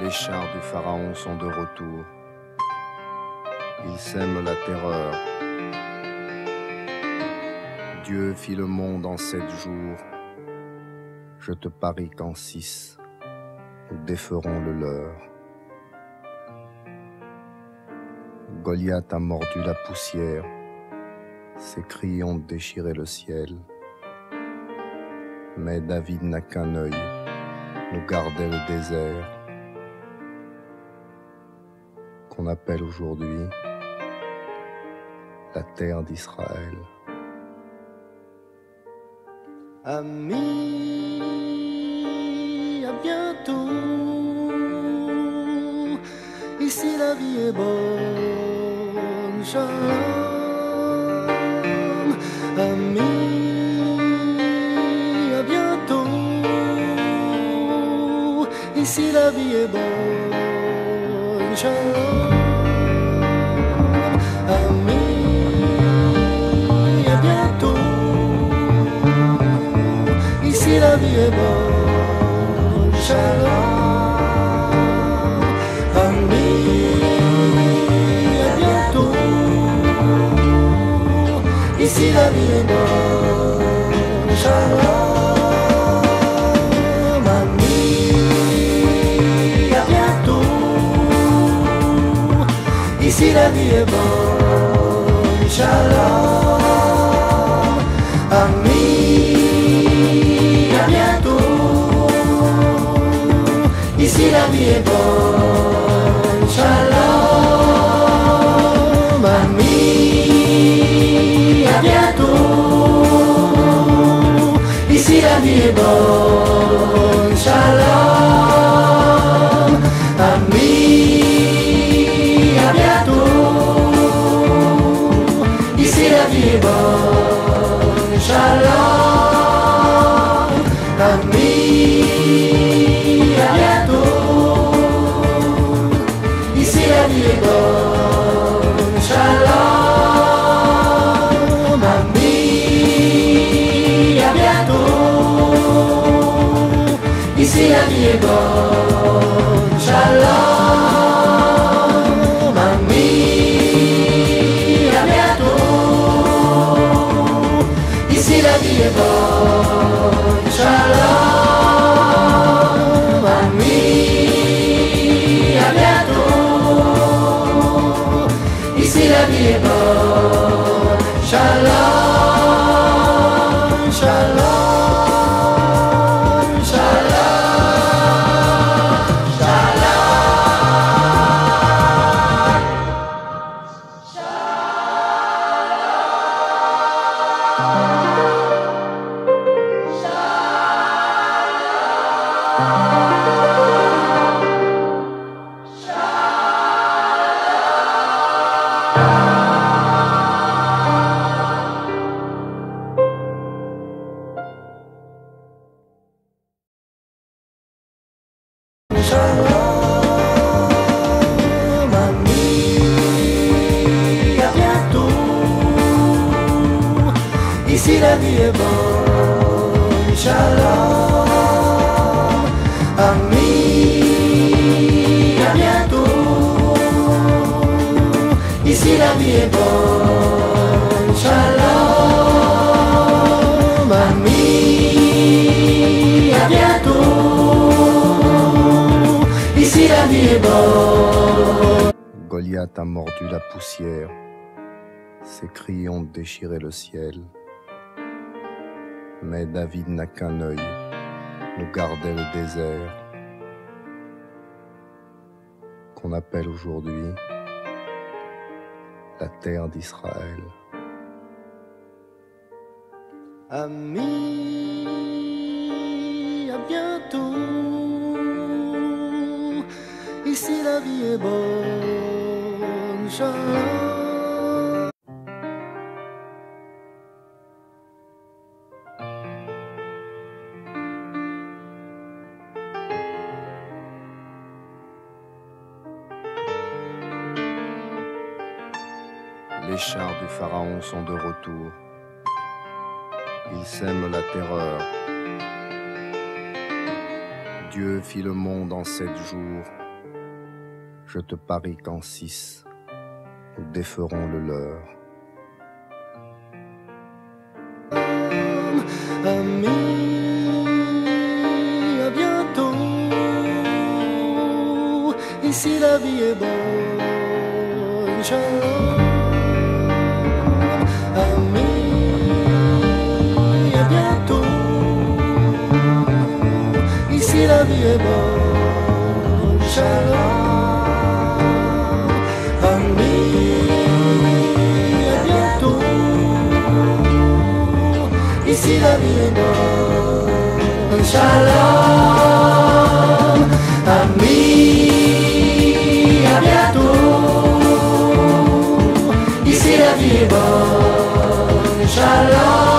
Les chars du pharaon sont de retour. Ils sèment la terreur. Dieu fit le monde en sept jours. Je te parie qu'en six, nous déferons le leur. Goliath a mordu la poussière. Ses cris ont déchiré le ciel. Mais David n'a qu'un œil, nous gardait le désert, qu'on appelle aujourd'hui la terre d'Israël. Amis, à bientôt. Ici la vie est bonne. Shalom. Amis, à bientôt. Ici la vie est bonne. Ici la vie est bonne. سیرمی بان شلام امین امیدو سیرمی بان شلام امین امیدو سیرمی بان Amis, à bientôt. Ici la vie est. Shalom. Amis, à bientôt. Ici la vie est. Shalom. Ici la vie est. Shalom. Siradie bon shalom Ami à e Ici la vie est bonne shalom. Vie est bonne. Goliath a mordu la poussière. Ses cris ont déchiré le ciel. Mais David n'a qu'un œil, nous gardait le désert, qu'on appelle aujourd'hui la terre d'Israël. Amis, Ici la vie est bonne. Les chars du pharaon sont de retour. Ils sèment la terreur. Dieu fit le monde en sept jours. Je te parie qu'en six, nous déferons le leur. Amis, à bientôt. Ici la vie est bonne, Inch'Allah. Amis, à bientôt. Ici la vie est bonne, Inch'Allah. Visitadino Shalom Ami A bientôt Ici la vie est bonne Shalom